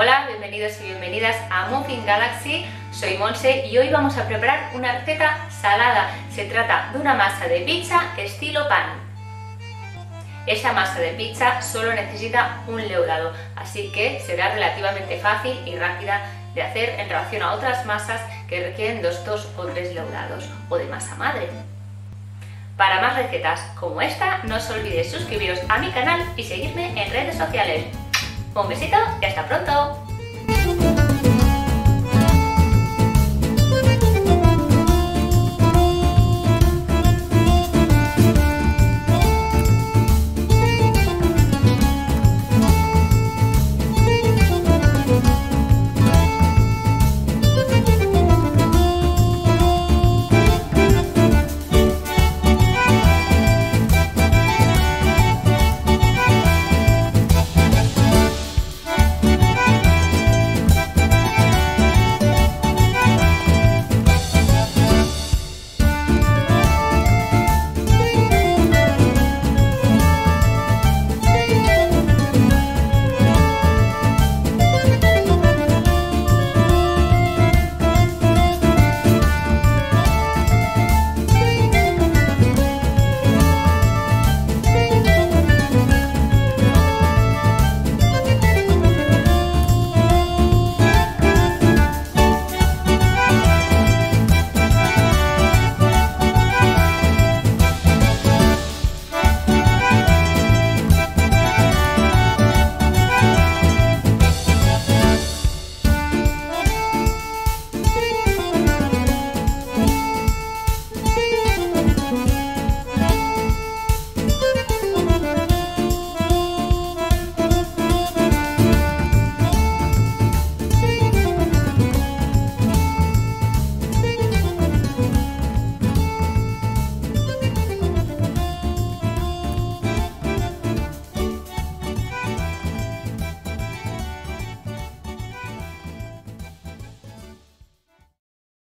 Hola, bienvenidos y bienvenidas a Muffin Galaxy. Soy Monse y hoy vamos a preparar una receta salada. Se trata de una masa de pizza estilo pan. Esta masa de pizza solo necesita un leudado, así que será relativamente fácil y rápida de hacer en relación a otras masas que requieren dos, dos o tres leudados o de masa madre. Para más recetas como esta, no os olvidéis suscribiros a mi canal y seguirme en redes sociales. Un besito y hasta pronto.